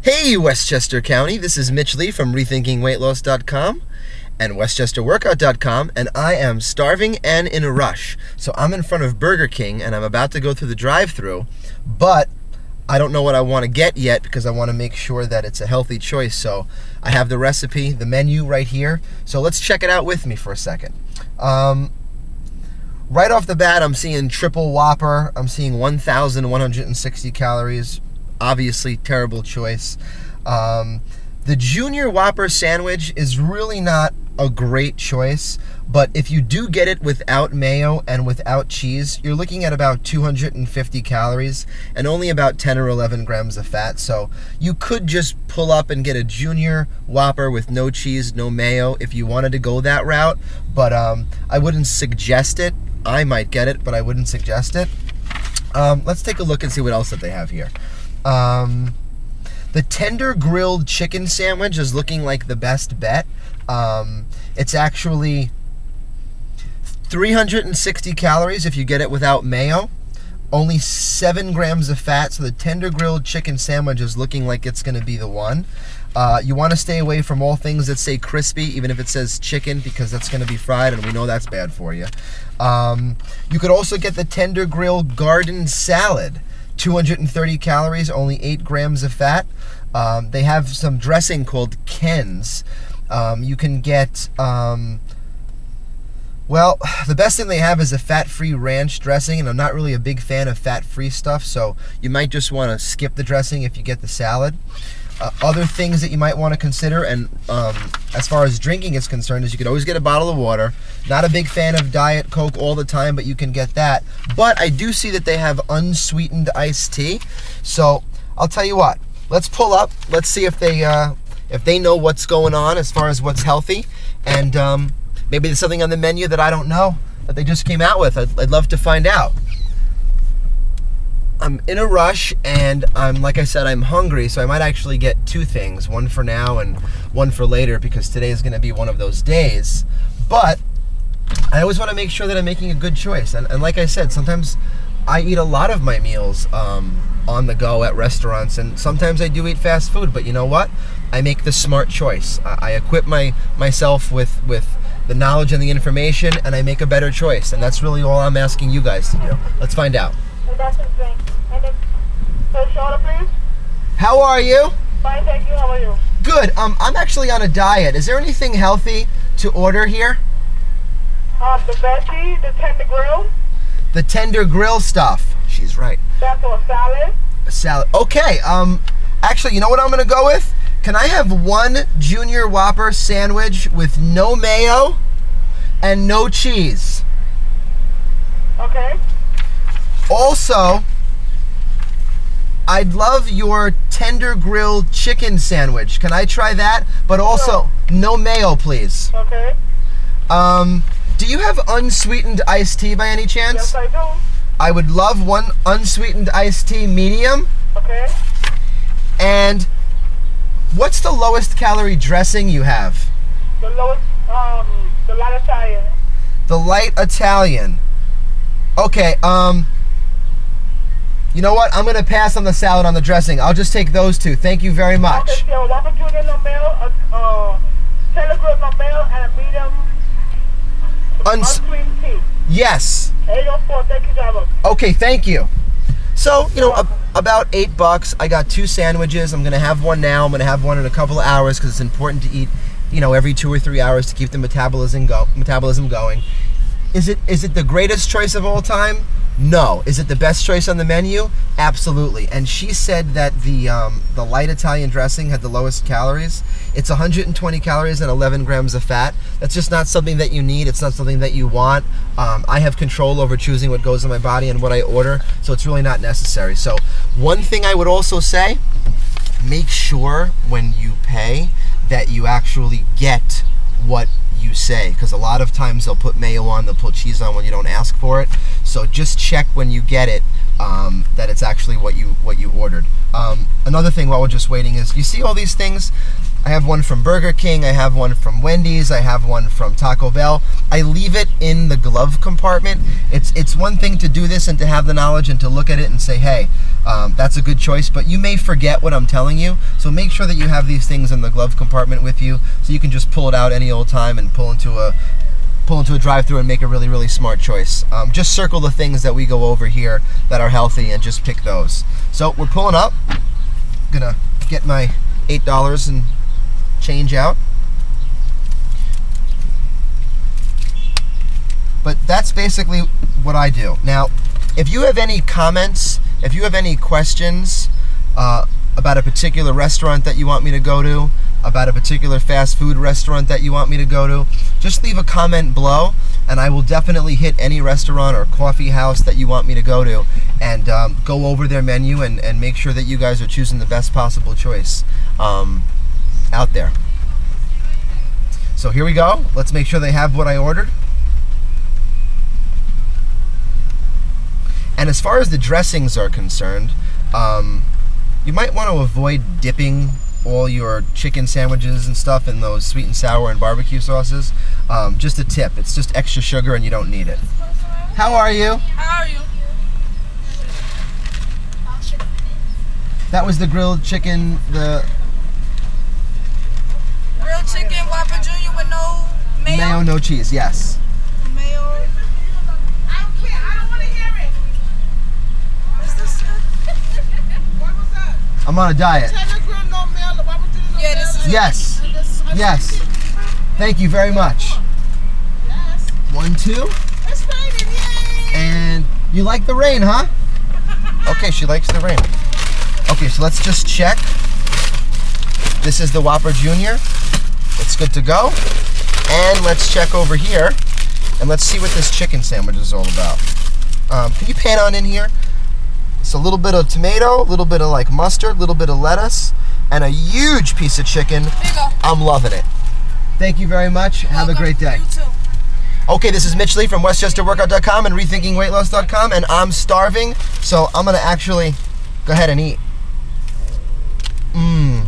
Hey, Westchester County, this is Mitch Lee from RethinkingWeightLoss.com and WestchesterWorkout.com, and I am starving and in a rush. So I'm in front of Burger King and I'm about to go through the drive through, but I don't know what I want to get yet because I want to make sure that it's a healthy choice. So I have the recipe, the menu right here. So let's check it out with me for a second. Um, right off the bat, I'm seeing triple Whopper. I'm seeing 1,160 calories. Obviously, terrible choice. Um, the Junior Whopper sandwich is really not a great choice, but if you do get it without mayo and without cheese, you're looking at about 250 calories and only about 10 or 11 grams of fat. So you could just pull up and get a Junior Whopper with no cheese, no mayo if you wanted to go that route, but um, I wouldn't suggest it. I might get it, but I wouldn't suggest it. Um, let's take a look and see what else that they have here. Um, the tender grilled chicken sandwich is looking like the best bet. Um, it's actually 360 calories if you get it without mayo. Only seven grams of fat, so the tender grilled chicken sandwich is looking like it's going to be the one. Uh, you want to stay away from all things that say crispy, even if it says chicken, because that's going to be fried, and we know that's bad for you. Um, you could also get the tender grilled garden salad. 230 calories, only 8 grams of fat. Um, they have some dressing called Ken's. Um, you can get, um, well, the best thing they have is a fat free ranch dressing, and I'm not really a big fan of fat free stuff, so you might just want to skip the dressing if you get the salad. Uh, other things that you might want to consider, and um, as far as drinking is concerned, is you could always get a bottle of water. Not a big fan of Diet Coke all the time, but you can get that. But I do see that they have unsweetened iced tea. So I'll tell you what. Let's pull up. Let's see if they uh, if they know what's going on as far as what's healthy, and um, maybe there's something on the menu that I don't know that they just came out with. I'd, I'd love to find out. I'm in a rush and I'm like I said I'm hungry so I might actually get two things one for now and one for later because today is going to be one of those days. But I always want to make sure that I'm making a good choice. And, and like I said sometimes I eat a lot of my meals um, on the go at restaurants and sometimes I do eat fast food but you know what? I make the smart choice. I, I equip my myself with with the knowledge and the information and I make a better choice. And that's really all I'm asking you guys to do. Let's find out please. How are you? Fine, thank you. How are you? Good. Um, I'm actually on a diet. Is there anything healthy to order here? Um, the veggie, the tender grill. The tender grill stuff. She's right. That's a salad. A salad. Okay. Um, actually, you know what I'm gonna go with? Can I have one Junior Whopper sandwich with no mayo and no cheese? Okay. Also, I'd love your tender grilled chicken sandwich. Can I try that? But also, no mayo, please. Okay. Um, do you have unsweetened iced tea by any chance? Yes, I do. I would love one unsweetened iced tea medium. Okay. And what's the lowest calorie dressing you have? The lowest, um, the light Italian. The light Italian. Okay, um, you know what? I'm going to pass on the salad on the dressing. I'll just take those two. Thank you very much. Okay, so Whopper Junior Lamel, a uh, TenderGrill Lamel, and a medium Uns- yes. 804, thank you, driver. Okay, thank you. So, you know, ab- about eight bucks. I got two sandwiches. I'm going to have one now. I'm going to have one in a couple of hours because it's important to eat, you know, every two or three hours to keep the metabolism go metabolism going. Is it is it the greatest choice of all time? No. Is it the best choice on the menu? Absolutely. And she said that the um, the light Italian dressing had the lowest calories. It's 120 calories and 11 grams of fat. That's just not something that you need. It's not something that you want. Um, I have control over choosing what goes in my body and what I order, so it's really not necessary. So one thing I would also say: make sure when you pay that you actually get what you say because a lot of times they'll put mayo on they'll put cheese on when you don't ask for it so just check when you get it um, that it's actually what you what you ordered. Um, another thing while we're just waiting is you see all these things. I have one from Burger King. I have one from Wendy's. I have one from Taco Bell. I leave it in the glove compartment. It's it's one thing to do this and to have the knowledge and to look at it and say, hey, um, that's a good choice. But you may forget what I'm telling you. So make sure that you have these things in the glove compartment with you, so you can just pull it out any old time and pull into a pull into a drive-through and make a really really smart choice. Um, just circle the things that we go over here that are healthy and just pick those. So we're pulling up. Gonna get my eight dollars and change out. But that's basically what I do. Now, if you have any comments, if you have any questions uh, about a particular restaurant that you want me to go to, about a particular fast food restaurant that you want me to go to, just leave a comment below and I will definitely hit any restaurant or coffee house that you want me to go to and um, go over their menu and, and make sure that you guys are choosing the best possible choice um, out there. So here we go. Let's make sure they have what I ordered. And as far as the dressings are concerned, um, you might want to avoid dipping all your chicken sandwiches and stuff in those sweet and sour and barbecue sauces. Um, just a tip. It's just extra sugar and you don't need it. How are you? How are you? That was the grilled chicken, the Grilled chicken Whopper Jr. with no mayo. mayo, no cheese. Yes. Mayo. I don't care. I don't want to hear it. What's this? What was that? I'm on a diet. TenderGrill, no mail. Why would you Yeah, this is- Yes. This- Yes. Thank you very much. Yes. One, two. It's raining. Yay. And you like the rain, huh? Okay, she likes the rain. Okay, so let's just check. This is the Whopper Junior. It's good to go. And let's check over here and let's see what this chicken sandwich is all about. Um, can you pan on in here? It's a little bit of tomato, a little bit of like mustard, a little bit of lettuce, and a huge piece of chicken. Here you go. I'm loving it. Thank you very much. Have a great day. Okay, this is Mitch Lee from WestchesterWorkout.com and RethinkingWeightLoss.com, and I'm starving, so I'm gonna actually go ahead and eat. Mmm.